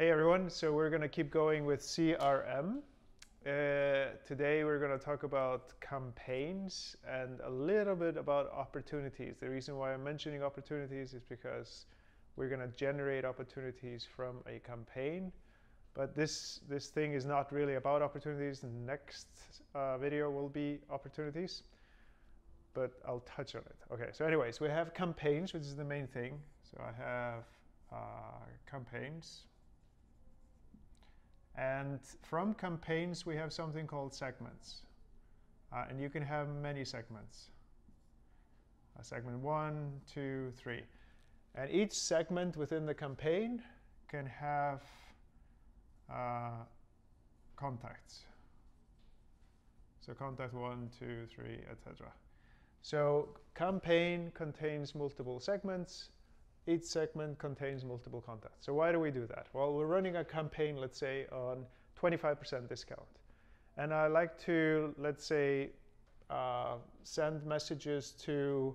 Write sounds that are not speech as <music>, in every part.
Hey everyone, so we're going to keep going with CRM. Uh, today we're going to talk about campaigns and a little bit about opportunities. The reason why I'm mentioning opportunities is because we're going to generate opportunities from a campaign. But this, this thing is not really about opportunities. The next uh, video will be opportunities, but I'll touch on it. Okay, so anyways, we have campaigns, which is the main thing. So I have uh, campaigns. And from campaigns, we have something called segments. Uh, and you can have many segments. Uh, segment one, two, three. And each segment within the campaign can have uh, contacts. So contact one, two, three, etc. So campaign contains multiple segments each segment contains multiple contacts. So why do we do that? Well, we're running a campaign, let's say, on 25% discount. And I like to, let's say, uh, send messages to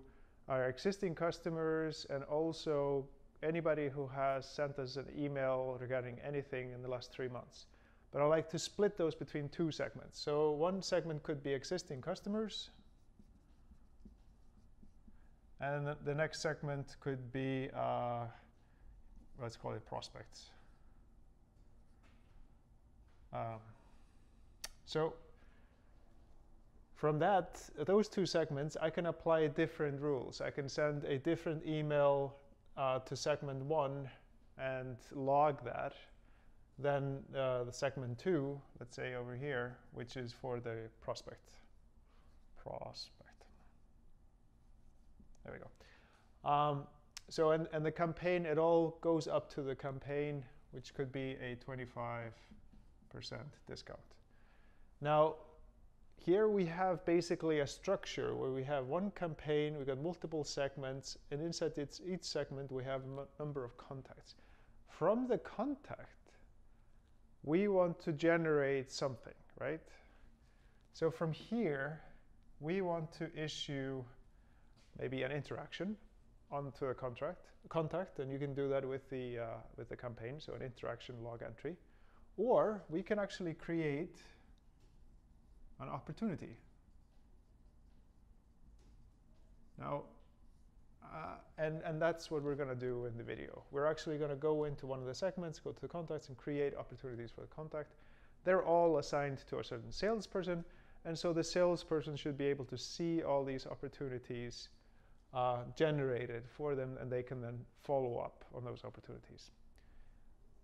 our existing customers and also anybody who has sent us an email regarding anything in the last three months. But I like to split those between two segments. So one segment could be existing customers, and the next segment could be, uh, let's call it prospects. Um, so from that, those two segments, I can apply different rules. I can send a different email uh, to segment one and log that. Then uh, the segment two, let's say over here, which is for the prospect. Prospect. There we go. Um, so, and, and the campaign, it all goes up to the campaign, which could be a 25% discount. Now, here we have basically a structure where we have one campaign, we've got multiple segments, and inside each segment we have a number of contacts. From the contact, we want to generate something, right? So from here, we want to issue maybe an interaction onto a contract contact, and you can do that with the uh, with the campaign, so an interaction log entry, or we can actually create an opportunity. Now, uh, and, and that's what we're going to do in the video. We're actually going to go into one of the segments, go to the contacts, and create opportunities for the contact. They're all assigned to a certain salesperson, and so the salesperson should be able to see all these opportunities uh, generated for them and they can then follow up on those opportunities.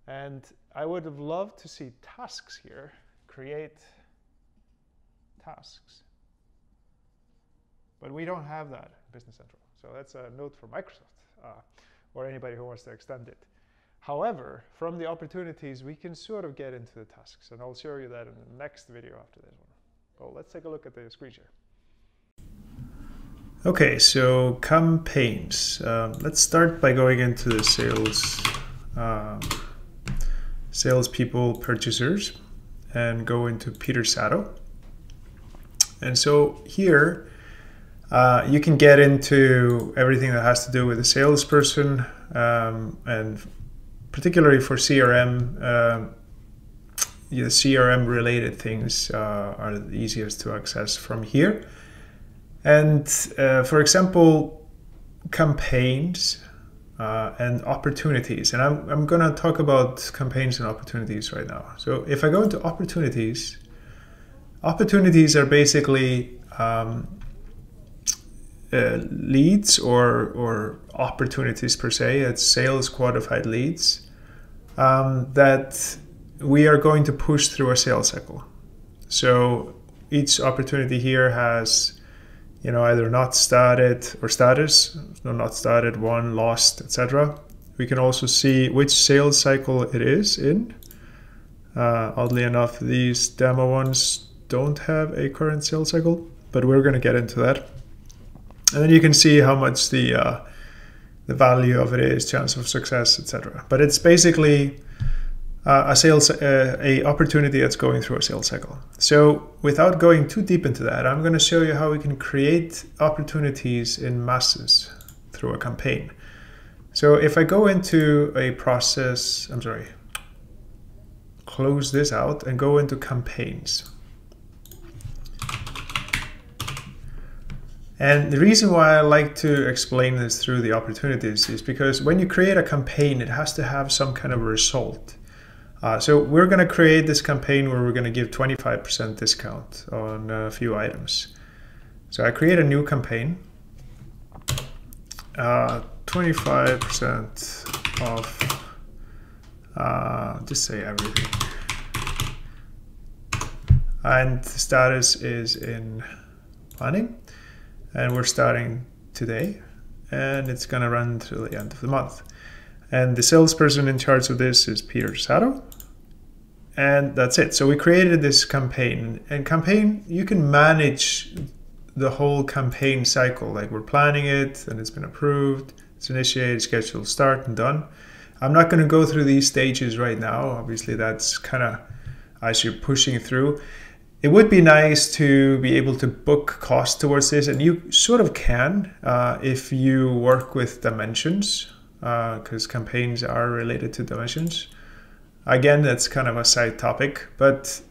And I would have loved to see tasks here, create tasks. But we don't have that in Business Central. So that's a note for Microsoft uh, or anybody who wants to extend it. However, from the opportunities, we can sort of get into the tasks. And I'll show you that in the next video after this one. Well, let's take a look at the screen share. Okay, so campaigns. Uh, let's start by going into the sales, uh, salespeople, purchasers, and go into Peter Saddow. And so here, uh, you can get into everything that has to do with a salesperson, um, and particularly for CRM, uh, the CRM related things uh, are the easiest to access from here. And uh, for example, campaigns uh, and opportunities. And I'm, I'm going to talk about campaigns and opportunities right now. So if I go into opportunities, opportunities are basically um, uh, leads or, or opportunities per se. It's sales qualified leads um, that we are going to push through a sales cycle. So each opportunity here has you know, either not started or status, no, not started, won, lost, etc. We can also see which sales cycle it is in. Uh, oddly enough, these demo ones don't have a current sales cycle, but we're going to get into that. And then you can see how much the uh, the value of it is, chance of success, etc. But it's basically uh, a sales uh, a opportunity that's going through a sales cycle. So without going too deep into that, I'm going to show you how we can create opportunities in masses through a campaign. So if I go into a process, I'm sorry, close this out and go into campaigns. And the reason why I like to explain this through the opportunities is because when you create a campaign, it has to have some kind of result. Uh, so we're going to create this campaign where we're going to give 25% discount on a few items. So I create a new campaign. 25% uh, off, uh, just say everything. And the status is in planning and we're starting today and it's going to run through the end of the month. And the salesperson in charge of this is Peter Saddow. And that's it. So we created this campaign and campaign, you can manage the whole campaign cycle. Like we're planning it and it's been approved, it's initiated, scheduled, start and done. I'm not going to go through these stages right now. Obviously that's kind of as you're pushing through it would be nice to be able to book cost towards this, and you sort of can uh, if you work with dimensions, because uh, campaigns are related to dimensions. Again, that's kind of a side topic, but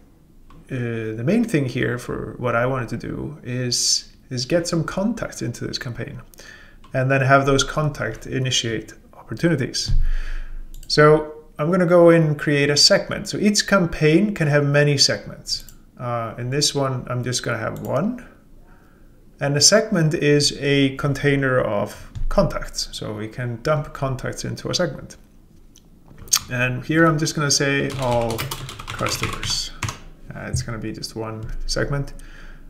uh, the main thing here for what I wanted to do is is get some contacts into this campaign, and then have those contact initiate opportunities. So I'm going to go and create a segment. So each campaign can have many segments. Uh, in this one, I'm just going to have one. And the segment is a container of contacts. So we can dump contacts into a segment. And here I'm just going to say all customers. Uh, it's going to be just one segment.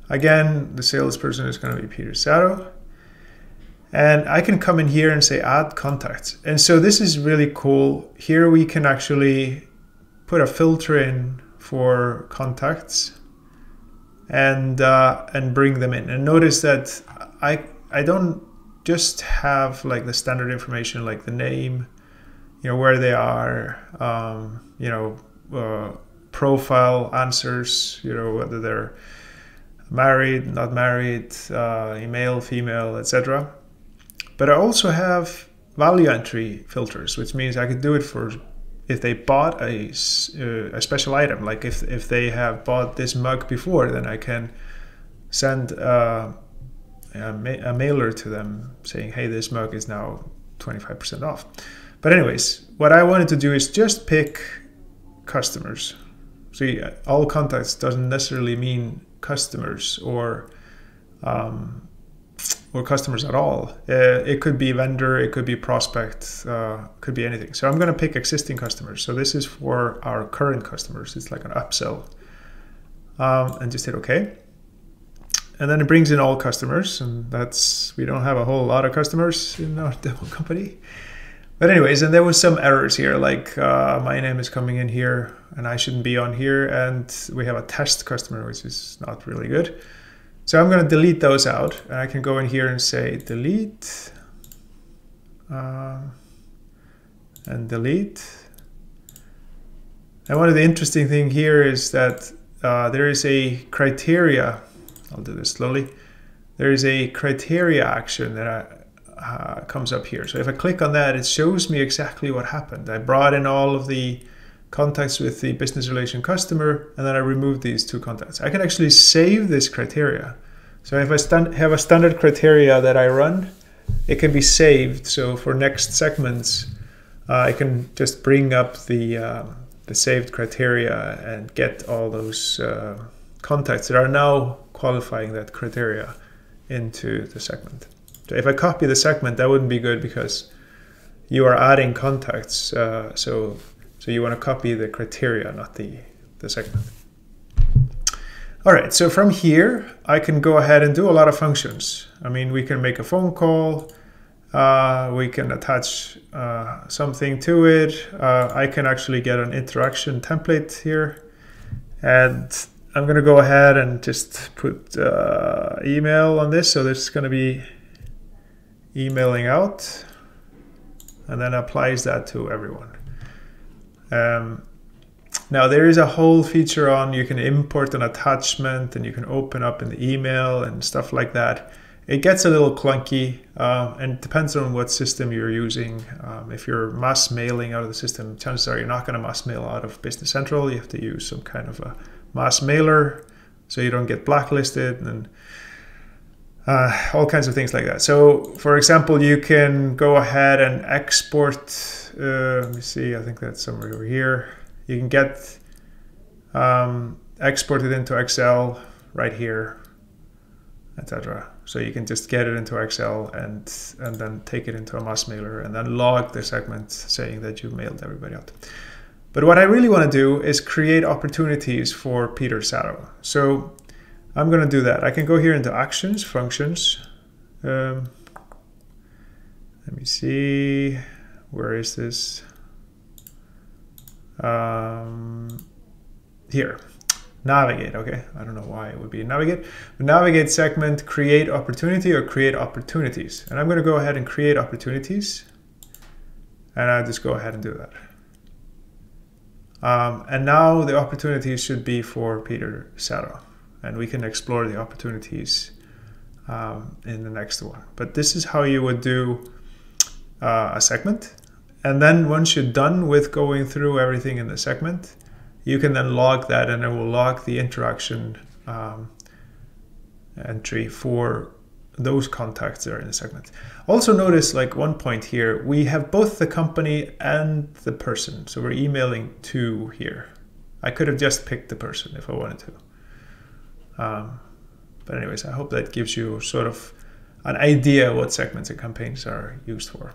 Again, the salesperson is going to be Peter Saddow. And I can come in here and say add contacts. And so this is really cool. Here we can actually put a filter in for contacts and uh, and bring them in. And notice that I I don't just have like the standard information like the name, you know where they are, um, you know uh, profile answers, you know whether they're married, not married, uh, male, female, etc. But I also have value entry filters, which means I could do it for if they bought a, uh, a special item, like if, if they have bought this mug before, then I can send uh, a, ma- a mailer to them saying, hey, this mug is now 25% off. But, anyways, what I wanted to do is just pick customers. See, all contacts doesn't necessarily mean customers or um, or customers at all. Uh, it could be vendor, it could be prospect, uh, could be anything. So I'm going to pick existing customers. So this is for our current customers. It's like an upsell. Um, and just hit OK. And then it brings in all customers, and that's we don't have a whole lot of customers in our <laughs> demo company. But anyways, and there was some errors here, like uh, my name is coming in here, and I shouldn't be on here, and we have a test customer, which is not really good. So I'm going to delete those out. And I can go in here and say delete uh, and delete. And one of the interesting thing here is that uh, there is a criteria. I'll do this slowly. There is a criteria action that I, uh, comes up here. So if I click on that, it shows me exactly what happened. I brought in all of the contacts with the business relation customer, and then I remove these two contacts. I can actually save this criteria. So if I have a standard criteria that I run, it can be saved. So for next segments, uh, I can just bring up the, uh, the saved criteria and get all those uh, contacts that are now qualifying that criteria into the segment. So if I copy the segment, that wouldn't be good because you are adding contacts. Uh, so so you want to copy the criteria, not the, the segment. All right, so from here, I can go ahead and do a lot of functions. I mean, we can make a phone call, uh, we can attach uh, something to it. Uh, I can actually get an interaction template here. And I'm gonna go ahead and just put uh, email on this. So this is gonna be emailing out and then applies that to everyone. Um, now there is a whole feature on you can import an attachment and you can open up in the email and stuff like that. it gets a little clunky uh, and depends on what system you're using. Um, if you're mass mailing out of the system, chances are you're not going to mass mail out of Business Central. You have to use some kind of a mass mailer so you don't get blacklisted and uh, all kinds of things like that. So, for example, you can go ahead and export. Uh, let me see. I think that's somewhere over here. You can get um, exported into Excel right here, etc. So you can just get it into Excel and and then take it into a mass mailer and then log the segment saying that you mailed everybody out. But what I really want to do is create opportunities for Peter Saddow. So I'm going to do that. I can go here into actions, functions. Um, let me see, where is this? Um, here, navigate, okay. I don't know why it would be navigate. navigate segment, create opportunity or create opportunities. And I'm going to go ahead and create opportunities. And I'll just go ahead and do that. Um, and now the opportunity should be for Peter Saddow and we can explore the opportunities um, in the next one. But this is how you would do uh, a segment. And then once you're done with going through everything in the segment, you can then log that and it will log the interaction um, entry for those contacts that are in the segment. Also notice like one point here, we have both the company and the person. So we're emailing to here. I could have just picked the person if I wanted to. Um, but anyways, I hope that gives you sort of an idea what segments and campaigns are used for.